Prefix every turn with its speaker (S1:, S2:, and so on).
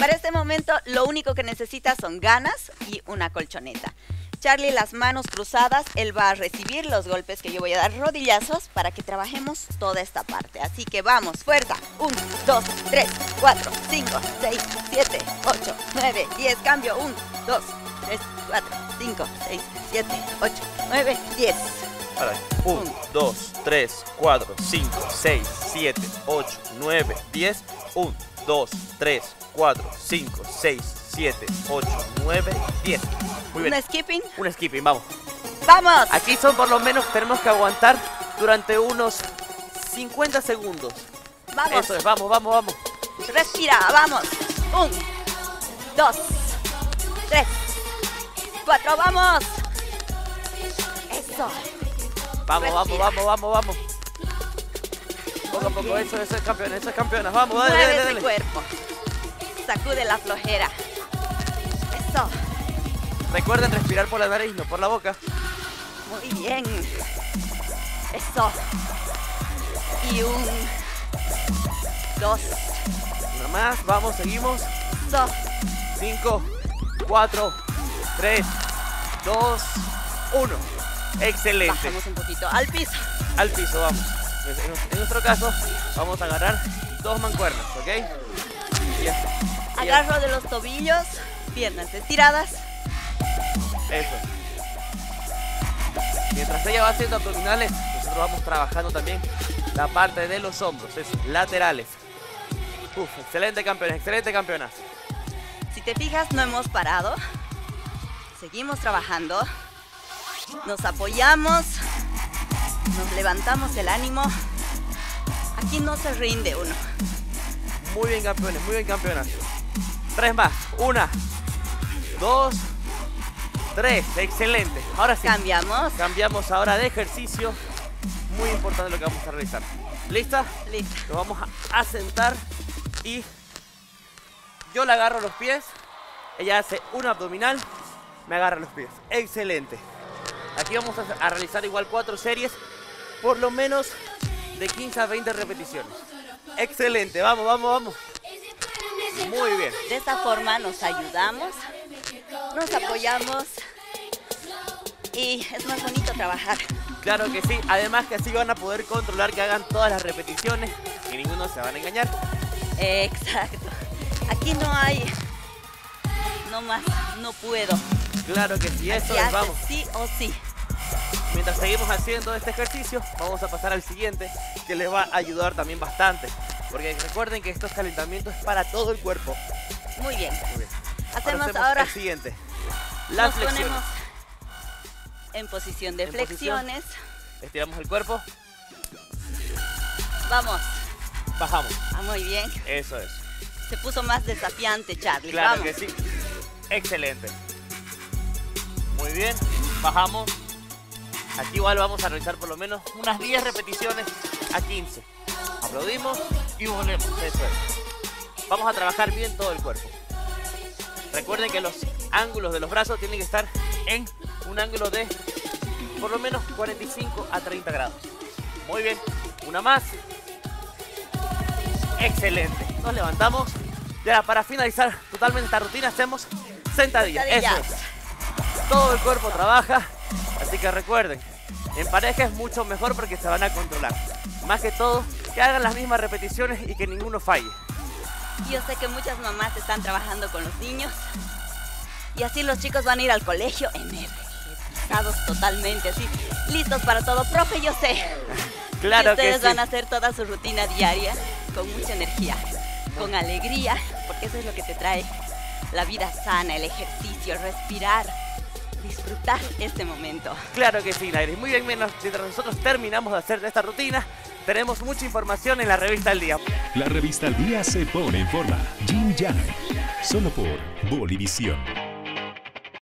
S1: Para este momento lo único que necesitas son ganas y una colchoneta. Charlie las manos cruzadas, él va a recibir los golpes que yo voy a dar rodillazos para que trabajemos toda esta parte. Así que vamos, fuerza. 1, 2, 3, 4, 5, 6, 7, 8, 9, 10. Cambio. 1, 2, 3, 4, 5, 6, 7, 8, 9, 10.
S2: 1, 2, 3, 4, 5, 6, 7, 8, 9, 10. 1, 2, 3, 4, 5, 6, 7, 8, 9, 10.
S1: Muy bien. ¿Un skipping?
S2: Un skipping, vamos.
S1: ¡Vamos!
S2: Aquí son por lo menos, tenemos que aguantar durante unos 50 segundos.
S1: Vamos.
S2: Eso es, vamos, vamos, vamos.
S1: Respira, vamos. Un, dos, tres, cuatro, vamos. Eso.
S2: Vamos, vamos, vamos, vamos, vamos. Poco a poco, eso, eso es campeona, eso es campeona. Vamos, dale,
S1: Mueve
S2: dale, dale.
S1: cuerpo. Sacude la flojera. Eso.
S2: Recuerden respirar por la nariz, no por la boca.
S1: Muy bien. Eso. Y un, dos.
S2: Una más, vamos, seguimos.
S1: Eso.
S2: Cinco, cuatro, tres, dos, uno. Excelente.
S1: Bajamos un poquito al piso.
S2: Al piso, vamos. En nuestro caso, vamos a agarrar dos mancuernas, ¿ok?
S1: Ya. Agarro de los tobillos, piernas estiradas.
S2: Eso. Mientras ella va haciendo abdominales, nosotros vamos trabajando también la parte de los hombros, es laterales. Uf, excelente campeona, excelente campeona.
S1: Si te fijas, no hemos parado. Seguimos trabajando. Nos apoyamos. Nos levantamos el ánimo. Aquí no se rinde uno.
S2: Muy bien, campeones, muy bien, campeonas. Tres más. Una, dos, tres. Excelente. Ahora sí.
S1: Cambiamos.
S2: Cambiamos ahora de ejercicio. Muy importante lo que vamos a realizar. ¿Lista?
S1: Lista.
S2: Nos vamos a sentar y yo le agarro los pies. Ella hace un abdominal. Me agarra los pies. Excelente. Aquí vamos a, a realizar igual cuatro series. Por lo menos de 15 a 20 repeticiones. Excelente. Vamos, vamos, vamos. Muy bien.
S1: De esta forma nos ayudamos, nos apoyamos y es más bonito trabajar.
S2: Claro que sí, además que así van a poder controlar que hagan todas las repeticiones y ninguno se van a engañar.
S1: Exacto. Aquí no hay, no más, no puedo.
S2: Claro que sí, eso es, vamos.
S1: Sí o sí.
S2: Mientras seguimos haciendo este ejercicio, vamos a pasar al siguiente, que les va a ayudar también bastante. Porque recuerden que estos calentamientos es para todo el cuerpo.
S1: Muy bien.
S2: Muy bien.
S1: Hacemos
S2: ahora,
S1: ahora
S2: el siguiente. Las
S1: nos
S2: flexiones.
S1: ponemos en posición de
S2: En
S1: flexiones.
S2: Estiramos el cuerpo,
S1: Vamos.
S2: bajamos.
S1: Ah, muy bien.
S2: Eso es.
S1: Se puso más desafiante, Charlie.
S2: Claro
S1: Vamos.
S2: que sí. Excelente. Muy bien. Bajamos. Aquí igual vamos a realizar por lo menos unas 10 repeticiones a 15. Aplaudimos y volvemos. Eso es. Vamos a trabajar bien todo el cuerpo. Recuerden que los ángulos de los brazos tienen que estar en un ángulo de por lo menos 45 a 30 grados. Muy bien. Una más. Excelente. Nos levantamos. Ya para finalizar totalmente esta rutina hacemos sentadillas. Eso
S1: Sentadillas.
S2: es. Todo el cuerpo trabaja. Así que recuerden, en pareja es mucho mejor porque se van a controlar. Más que todo, que hagan las mismas repeticiones y que ninguno falle.
S1: Yo sé que muchas mamás están trabajando con los niños y así los chicos van a ir al colegio energizados totalmente, así, listos para todo. Profe, yo sé
S2: Claro
S1: que
S2: que
S1: ustedes
S2: sí.
S1: van a hacer toda su rutina diaria con mucha energía, con alegría, porque eso es lo que te trae la vida sana, el ejercicio, respirar, disfrutar este momento.
S2: Claro que sí, Nairis. Muy bien, mientras mientras nosotros terminamos de hacer esta rutina, tenemos mucha información en la revista El Día.
S3: La revista Al Día se pone en forma. Jin Yang. Solo por Bolivisión.